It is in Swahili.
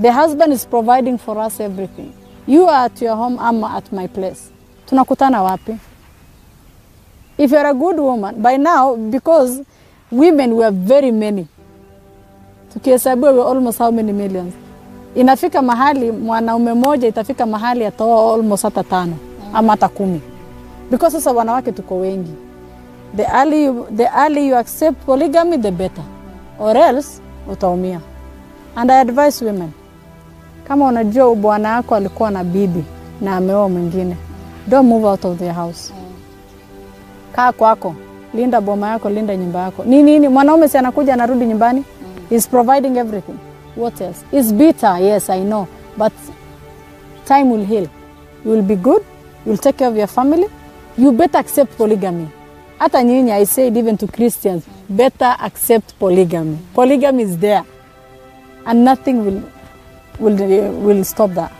The husband is providing for us everything. You are at your home, I'm at my place. Tunakutana wapi? If you're a good woman, by now, because women were very many, tukihesabiwa we almost how many millions, inafika mahali mwanaume mmoja itafika mahali ataoa almost hata tano ama hata kumi, because sasa wanawake tuko wengi. The early you, the early you accept polygamy, the better, or else utaumia. And I advise women, kama unajua bwana yako alikuwa na bibi na ameoa mwingine, don't move out of their house. Kaa kwako, linda boma yako, linda nyumba yako. Ni nini? Mwanaume si anakuja anarudi nyumbani, is providing everything. What else? It's bitter, yes, I know, but time will heal. You will be good, you will take care of your family. You better accept polygamy. Hata nyinyi, I said even to Christians, better accept polygamy. Polygamy is there and nothing will, will, will stop that.